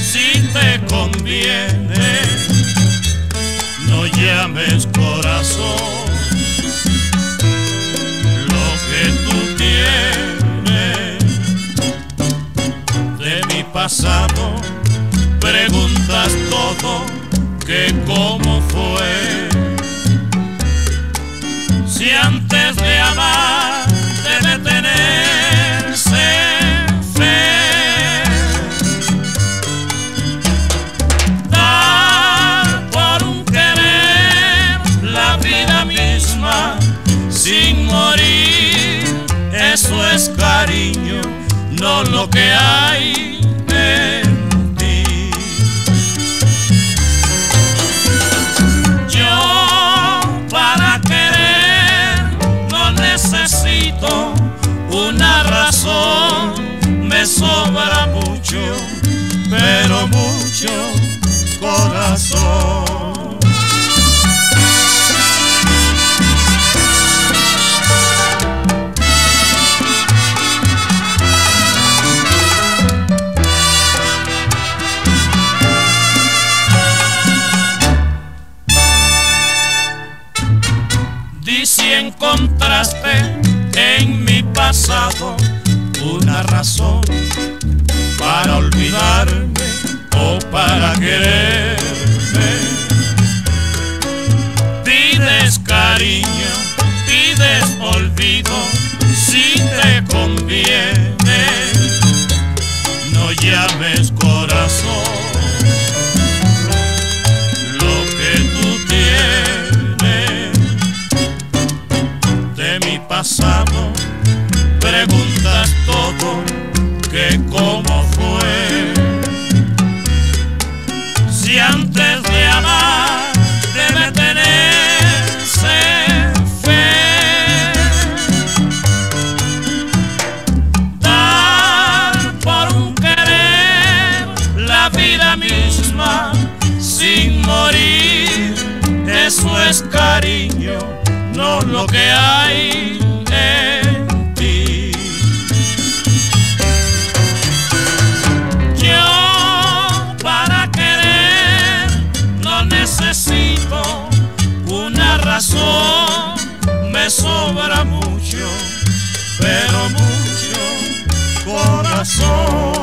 si te conviene, no llames corazón lo que tú tienes de mi pasado. Preguntas todo que cómo fue. Si antes de amar morir. Eso es cariño, no lo que hay en ti. Yo para querer no necesito una razón, si encontraste en mi pasado una razón para olvidarme o para quererme. Pides cariño, pides olvido, si te conviene, no llames pasado. Preguntas todo que cómo fue. Si antes de amar debe tenerse fe. Dar por un querer la vida misma sin morir. Eso es cariño, no lo que hay en ti. Yo para querer no necesito una razón, me sobra mucho, pero mucho corazón.